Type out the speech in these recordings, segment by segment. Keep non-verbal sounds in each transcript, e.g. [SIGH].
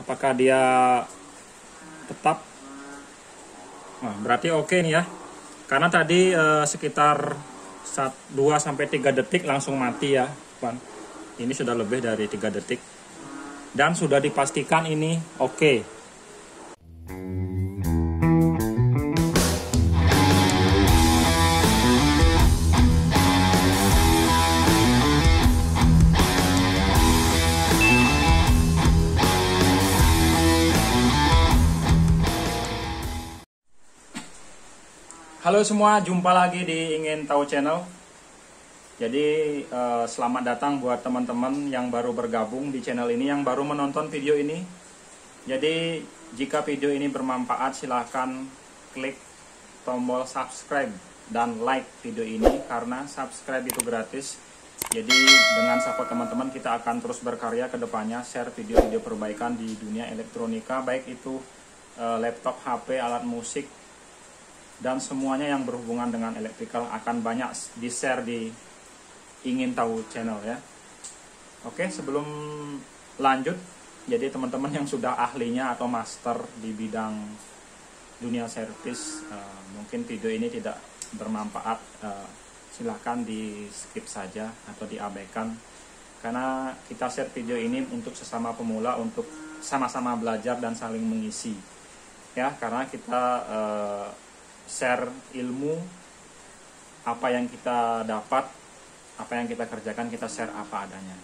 apakah dia tetap? Nah, berarti oke nih ya. Karena tadi eh, sekitar 2 sampai 3 detik langsung mati ya Bang. ini sudah lebih dari 3 detik. Dan sudah dipastikan ini oke Halo semua, jumpa lagi di Ingin Tahu Channel. Jadi eh, selamat datang buat teman-teman yang baru bergabung di channel ini, yang baru menonton video ini. Jadi jika video ini bermanfaat silahkan klik tombol subscribe dan like video ini karena subscribe itu gratis. Jadi dengan support teman-teman kita akan terus berkarya ke depannya share video-video perbaikan di dunia elektronika baik itu eh, laptop, HP, alat musik dan semuanya yang berhubungan dengan elektrikal akan banyak di-share di ingin tahu channel ya. Oke, sebelum lanjut, jadi teman-teman yang sudah ahlinya atau master di bidang dunia servis, uh, mungkin video ini tidak bermanfaat, uh, silahkan di skip saja atau diabaikan karena kita share video ini untuk sesama pemula untuk sama-sama belajar dan saling mengisi ya karena kita uh, share ilmu apa yang kita dapat apa yang kita kerjakan kita share apa adanya.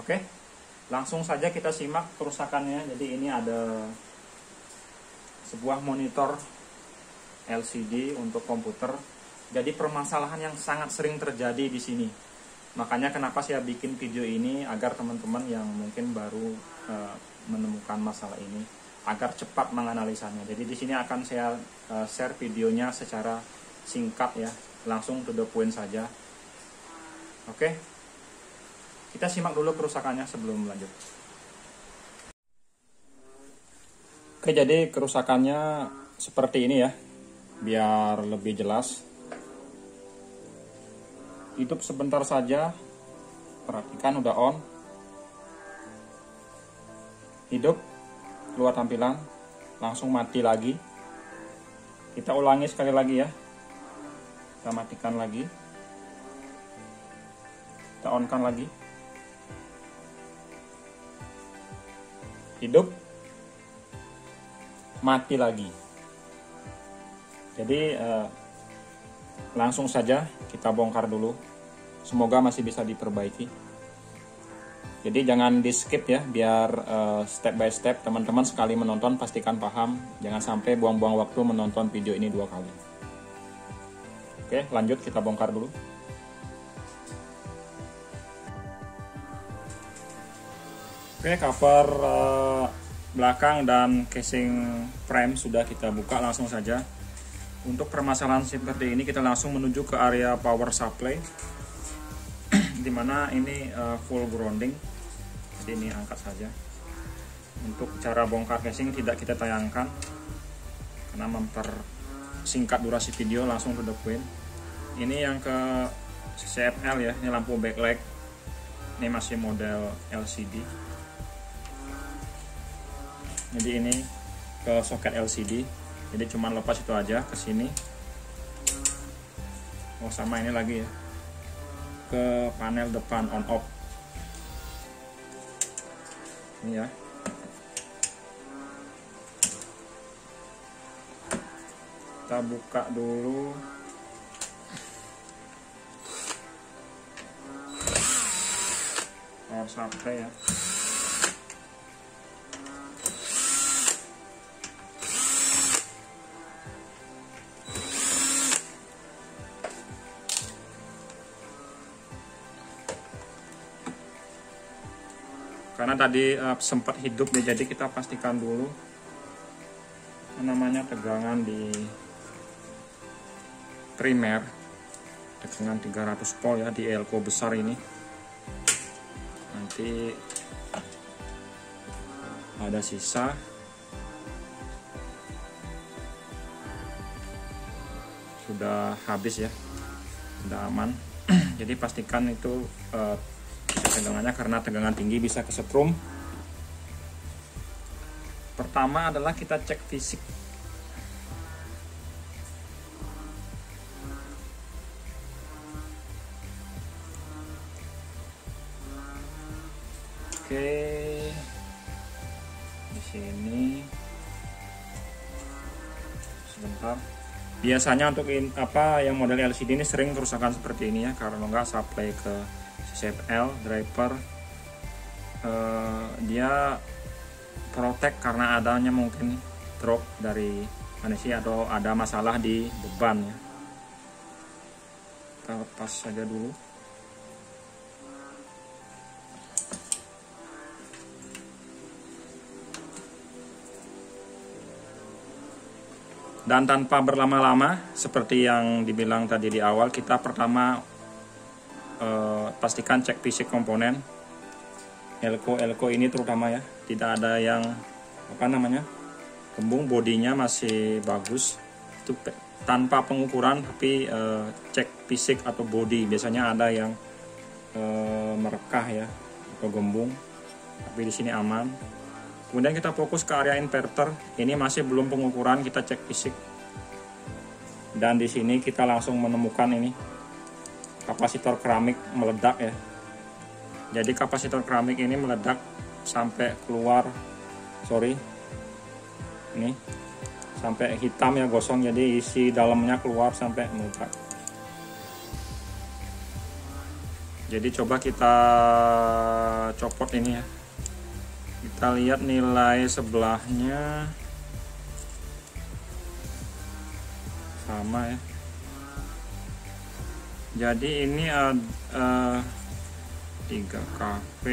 Oke? Langsung saja kita simak kerusakannya. Jadi ini ada sebuah monitor LCD untuk komputer. Jadi permasalahan yang sangat sering terjadi di sini. Makanya kenapa saya bikin video ini agar teman-teman yang mungkin baru uh, menemukan masalah ini agar cepat menganalisanya. Jadi di sini akan saya uh, share videonya secara singkat ya, langsung to the point saja. Oke. Kita simak dulu kerusakannya sebelum lanjut. Oke, jadi kerusakannya seperti ini ya. Biar lebih jelas. Hidup sebentar saja. Perhatikan udah on. Hidup keluar tampilan langsung mati lagi. Kita ulangi sekali lagi ya. Kita matikan lagi. Kita on kan lagi. Hidup. Mati lagi. Jadi eh, langsung saja kita bongkar dulu. Semoga masih bisa diperbaiki jadi jangan di skip ya, biar uh, step by step teman-teman sekali menonton pastikan paham. Jangan sampai buang-buang waktu menonton video ini dua kali. Oke, lanjut kita bongkar dulu. Oke, cover uh, belakang dan casing frame sudah kita buka langsung saja. Untuk permasalahan seperti ini kita langsung menuju ke area power supply di mana ini uh, full grounding. Jadi ini angkat saja. Untuk cara bongkar casing tidak kita tayangkan. Karena mempersingkat durasi video langsung to the point. Ini yang ke CFL ya ini lampu backlight. Ini masih model LCD jadi ini ke soket LCD jadi cuma lepas itu aja ke sini. Oh sama ini lagi ya ke panel depan on off. Ini ya. Kita buka dulu. Power supply ya karena tadi uh, sempat hidup nih jadi kita pastikan dulu. Namanya tegangan di primer tegangan 300 volt ya di elko besar ini. Nanti ada sisa. Sudah habis ya sudah aman. [CLEARS THROAT] Jadi pastikan itu uh, tegangannya karena tegangan tinggi bisa kesetrum. Pertama adalah kita cek fisik. Oke. Di sini. Sebentar. Biasanya untuk in, apa yang model LCD ini sering kerusakan seperti ini ya karena nggak supply ke CFL driver. Uh, dia protek karena adanya mungkin drop dari mana sih atau ada masalah di beban ya. Kita lepas saja dulu. Dan tanpa berlama-lama seperti yang dibilang tadi di awal kita pertama eh, pastikan cek fisik komponen. Elko elko ini terutama ya tidak ada yang apa namanya kembung bodinya masih bagus. Itu tanpa pengukuran tapi eh, cek fisik atau body. Biasanya ada yang eh, merekah ya atau gembung tapi di sini aman. Kemudian kita fokus ke area inverter. Ini masih belum pengukuran, kita cek fisik. Dan di sini kita langsung menemukan ini kapasitor keramik meledak ya. Jadi kapasitor keramik ini meledak sampai keluar, sorry, ini sampai hitam ya gosong. Jadi isi dalamnya keluar sampai meledak. Jadi coba kita copot ini ya kita lihat nilai sebelahnya sama ya jadi ini ada uh, 3 KP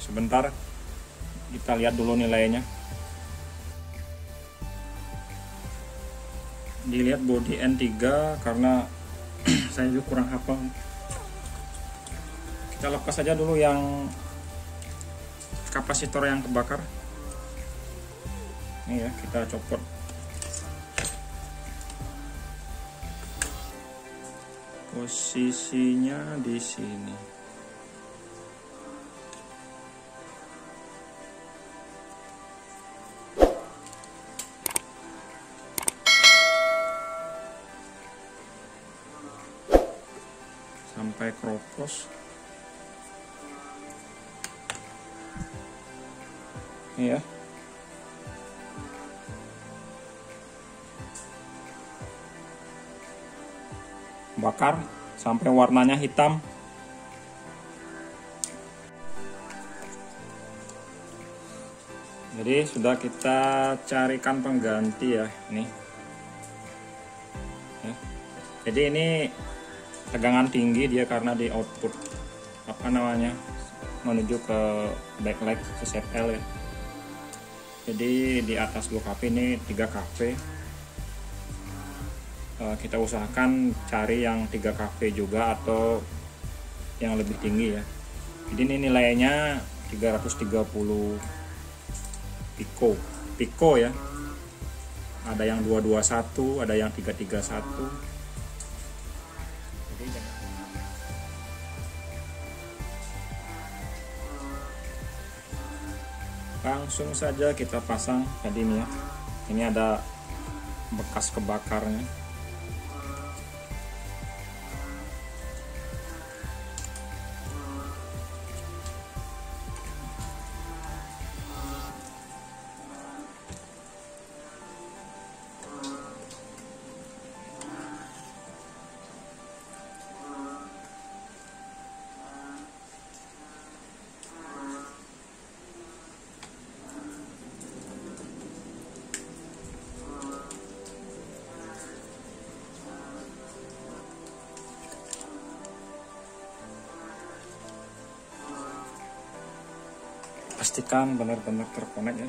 sebentar kita lihat dulu nilainya. Dilihat body N3 karena [CLEARS THROAT] saya juga kurang hafal. Kita lepas saja dulu yang kapasitor yang kebakar. Ini ya kita copot posisinya di sini. Sampai kropos. Ya bakar sampai warnanya hitam. Jadi sudah kita carikan pengganti ya ini. Ya. jadi ini tegangan tinggi dia karena di output apa namanya menuju ke backlight CSL ya. Jadi di atas 2 kp ini 3 kp uh, kita usahakan cari yang 3 kp juga atau yang lebih tinggi ya. Jadi ini nilainya 330 pico. Pico ya. Ada yang 221 ada yang 331 langsung saja kita pasang tadi ini ya. Ini ada bekas kebakarnya pastikan benar-benar terkonek ya.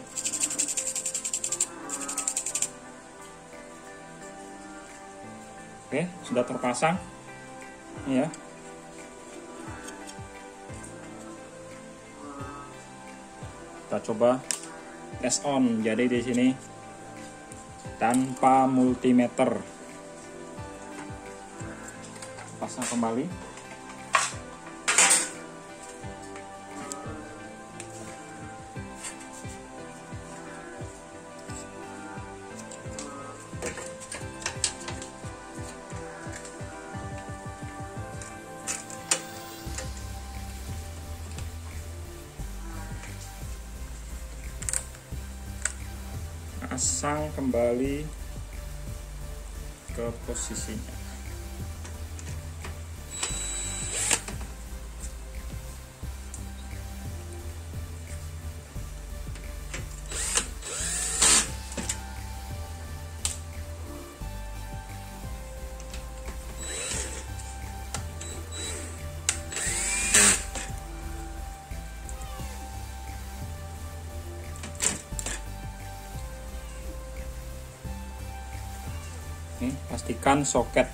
Oke sudah terpasang. Ini ya kita coba tes on. Jadi di sini tanpa multimeter. Pasang kembali kembali ke posisinya pastikan soket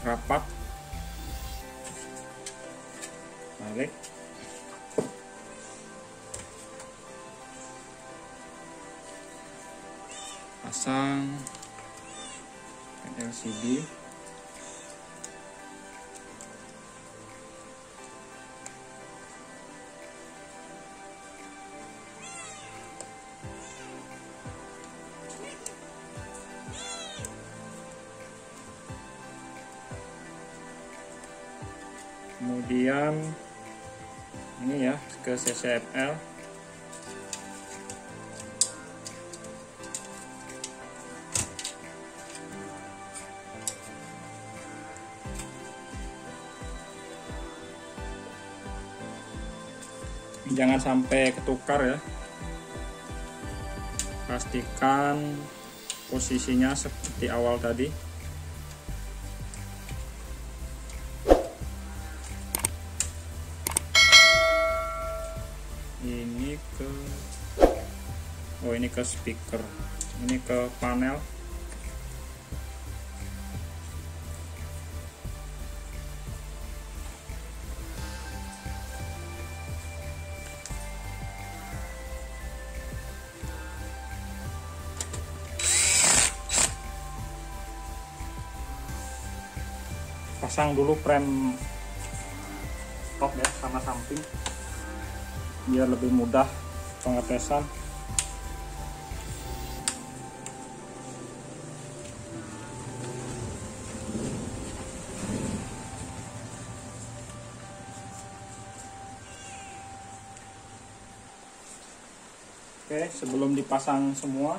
rapat. Balik. Pasang LCD. Kemudian ini ya ke CCFL jangan sampai ketukar ya. Pastikan posisinya seperti awal tadi ke oh ini ke speaker. Ini ke panel. Pasang dulu frame top ya sama samping biar lebih mudah pengetesan Oke, sebelum dipasang semua,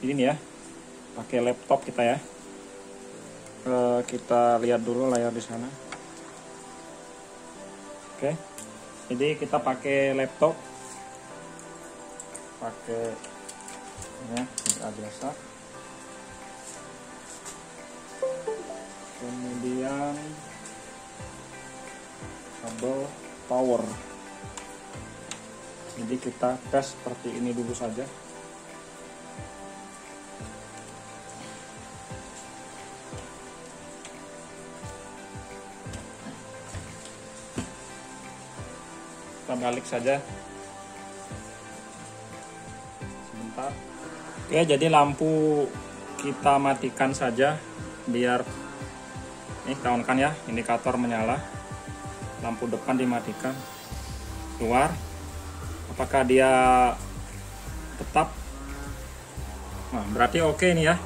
ini ya, pakai laptop kita ya. Eh, kita lihat dulu layar di sana. Oke, jadi kita pakai laptop, pakai ya, biasa. Kemudian kabel power. Jadi kita tes seperti ini dulu saja kita balik saja. Sebentar. Oke jadi lampu kita matikan saja biar ini kawan-kawan ya indikator menyala. Lampu depan dimatikan. Keluar. Apakah dia tetap? Nah, berarti oke nih ya.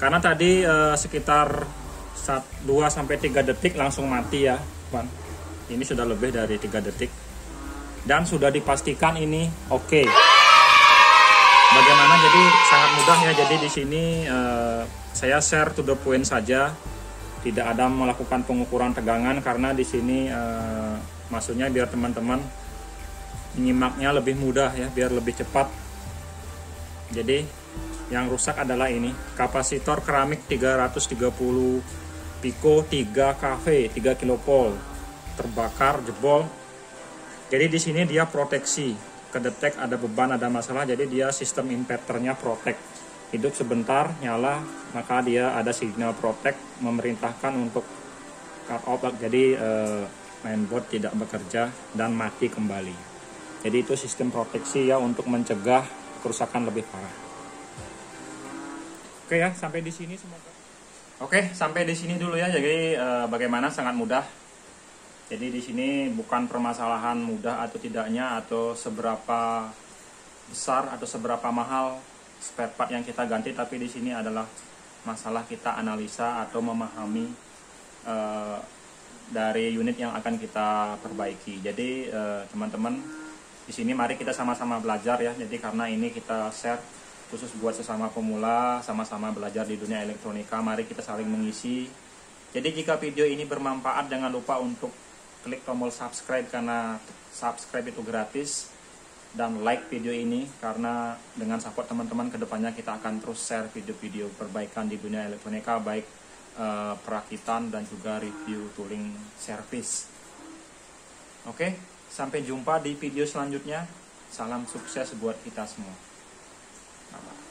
Karena tadi eh, sekitar 2 sampai 3 detik langsung mati ya Bang. ini sudah lebih dari 3 detik dan sudah dipastikan ini oke. Bagaimana? Jadi sangat mudah ya. Jadi di sini eh, saya share to the point saja. Tidak ada melakukan pengukuran tegangan karena di sini eh, maksudnya biar teman-teman menyimaknya lebih mudah ya biar lebih cepat. Jadi yang rusak adalah ini. Kapasitor keramik 330 pico 3 kV 3 kilopol. Terbakar jebol jadi di sini dia proteksi kedetek ada beban ada masalah jadi dia sistem inverternya protect hidup sebentar nyala maka dia ada signal protect memerintahkan untuk cut off jadi eh, mainboard tidak bekerja dan mati kembali jadi itu sistem proteksi ya untuk mencegah kerusakan lebih parah. Oke ya, sampai di sini semoga. Oke, sampai di sini dulu ya. Jadi e, bagaimana sangat mudah. Jadi di sini bukan permasalahan mudah atau tidaknya atau seberapa besar atau seberapa mahal spare part yang kita ganti, tapi di sini adalah masalah kita analisa atau memahami e, dari unit yang akan kita perbaiki. Jadi teman-teman di sini mari kita sama-sama belajar ya. Jadi karena ini kita share khusus buat sesama pemula sama-sama belajar di dunia elektronika mari kita saling mengisi jadi jika video ini bermanfaat jangan lupa untuk klik tombol subscribe karena subscribe itu gratis dan like video ini karena dengan support teman-teman ke depannya kita akan terus share video-video perbaikan di dunia elektronika baik uh, perakitan dan juga review tooling service. Oke sampai jumpa di video selanjutnya. Salam sukses buat kita semua. Bye-bye.